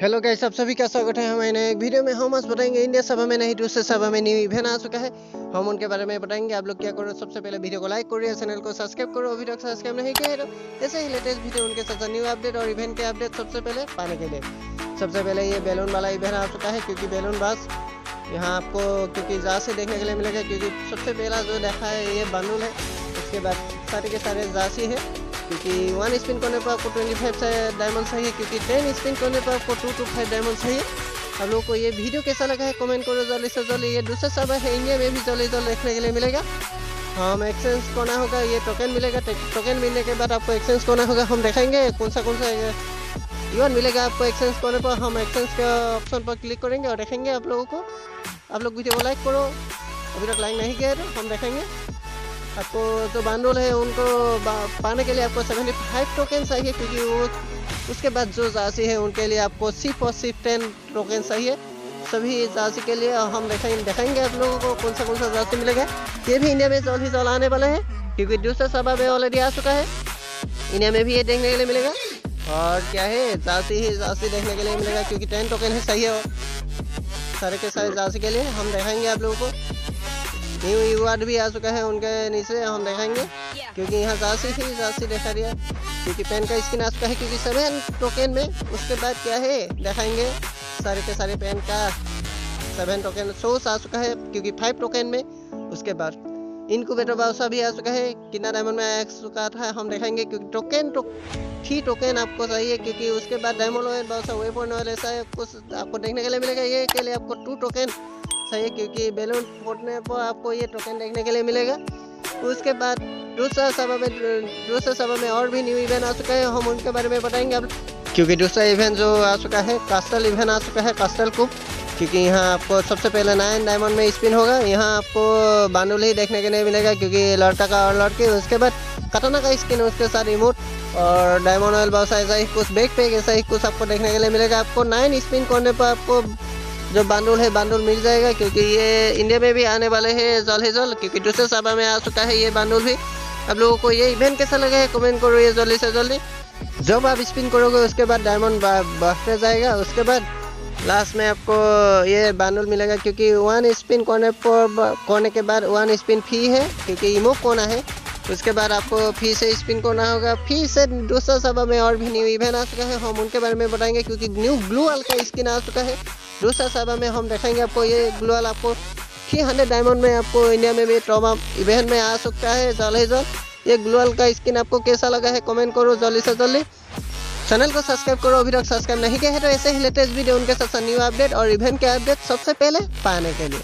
Hello guys आप सभी का स्वागत है। हमारे एक वीडियो में हम आज बताएँगे इंडिया सभा में नहीं, दूसरे सभा में न्यू इवेंट आ चुका है। हम उनके बारे में बताएँगे। आप लोग क्या करो? सबसे पहले वीडियो को लाइक करो चैनल को सब्सक्राइब करो अभी तक सब्सक्राइब नहीं किया है तो ऐसे ही लेटेस्ट वीडियो उनके साथ न्यू अपडेट और इवेंट के अपडेट सबसे पहले पाने के लिए। सबसे पहले ये बैलून वाला इवेंट आ चुका है क्योंकि बैलून बस यहाँ आपको क्योंकि जहाँ से देखने के लिए मिलेगा क्योंकि सबसे पहला जो देखा है ये बंडल है। उसके बाद सारे के सारे जासी है। क्योंकि वन स्पिन करने पर आपको ट्वेंटी फाइव डायमंड चाहिए, क्योंकि टेन स्पिन करने पर आपको टू टू फाइव डायमंड चाहिए। आप लोगों को ये वीडियो कैसा लगा है कमेंट करो जल्दी से जल्दी। ये दूसरा सब है इंडिया में भी जल्दी जल्द देखने के लिए मिलेगा। हम एक्सचेंज करना होगा, ये टोकन मिलेगा। टोकन मिलने के बाद आपको एक्सचेंज करना होगा, हम देखेंगे कौन सा कौन सा इवन मिलेगा आपको एक्सचेंज करने पर। हम एक्सचेंज के ऑप्शन पर क्लिक करेंगे और देखेंगे आप लोगों को। आप लोग वीडियो को लाइक करो। अभी तक लाइक नहीं किया तो हम देखेंगे। आपको जो बांडोल है, उनको पाने के लिए आपको सेवेंटी फाइव टोकन चाहिए, क्योंकि वो उसके बाद जो जासी है, उनके लिए आपको सिर्फ़ और सिर्फ़ टेन टोकन चाहिए। सभी जासी के लिए हम देखेंगे देखेंगे आप लोगों को कौन सा कौन सा जासी मिलेगा। ये भी इंडिया में जल्द ही जल्द आने वाला है, क्योंकि दूसरा सभा में ऑलरेडी आ चुका है। इंडिया में भी ये देखने के लिए मिलेगा। और क्या है जासी ही जासी देखने के लिए मिलेगा, क्योंकि टेन टोकन है, सही है सारे के सारे जासी के लिए हम देखेंगे आप लोगों को। न्यू ईवार्ड भी आ चुका है उनके नीचे हम देखेंगे। क्योंकि यहाँ जासी ही जासी देखा दिया क्योंकि पेन का स्किन आ चुका है क्योंकि सेवन टोकन में उसके बाद क्या है दिखाएँगे सारे के सारे पेन का सेवन टोकन सोर्स आ चुका है क्योंकि फाइव टोकन में उसके बाद इनक्यूबेटर बाउसा भी आ चुका है कितना डायमंड में आ चुका था हम देखेंगे। क्योंकि टोकन टो थ्री टोकन आपको चाहिए क्योंकि उसके बाद डायमंड ऑयल बाउसा वेपन ऑयल ऐसा है कुछ आपको देखने के लिए मिलेगा ये के लिए आपको टू टोकन चाहिए क्योंकि बैलून फोड़ने पर आपको ये टोकन देखने के लिए मिलेगा। उसके बाद दूसरा सभा में, दूसरे सभा में और भी न्यू इवेंट आ चुका है, हम उनके बारे में बताएँगे अब। क्योंकि दूसरा इवेंट जो आ चुका है कास्टल इवेंट आ चुका है कास्टल कुप क्योंकि यहाँ आपको सबसे पहले नाइन डायमंड में स्पिन होगा, यहाँ आपको बांडुल ही देखने के लिए मिलेगा, क्योंकि लड़का का और लड़के, उसके बाद कटाना का स्किन उसके साथ रिमोट और डायमंड ऑयल बहुत ऐसा ही कुछ बैक पैक ऐसा ही कुछ आपको देखने के लिए मिलेगा। आपको नाइन स्पिन करने पर आपको जो बांडुल है बांडुल मिल जाएगा, क्योंकि ये इंडिया में भी आने वाले हैं जल ही जल, क्योंकि दूसरे सभा में आ चुका है ये बांडुल भी। आप लोगों को ये इवेंट कैसा लगा है? कमेंट करो ये जल्दी से जल्दी। जब आप स्पिन करोगे, उसके बाद डायमंड बढ़ते जाएगा। उसके बाद लास्ट में आपको ये बांडुल मिलेगा, क्योंकि वन स्पिन करने पर करने के बाद वन स्पिन फ़ी है, क्योंकि इमो कोना है। उसके बाद आपको फ़ी से स्पिन करना होगा। फ़ी से दूसरा सभा में और भी न्यू इवेंट आ चुका है। हम उनके बारे में बताएँगे, क्योंकि न्यू ब्लू वाल का स्किन आ चुका है। दूसरा सभा में हम देखेंगे आपको, ये ग्लोअल आपको थ्री हंड्रेड डायमंड में, आपको इंडिया में भी ट्रॉमा इवेंट में आ सकता है, जल्द ही जल्द ये ग्लोअल का स्किन आपको कैसा लगा है कमेंट करो जल्दी से जल्दी। चैनल को सब्सक्राइब करो, अभी तक सब्सक्राइब नहीं किया है तो ऐसे ही लेटेस्ट वीडियो उनके साथ न्यू अपडेट और इवेंट के अपडेट सबसे पहले पाने के लिए।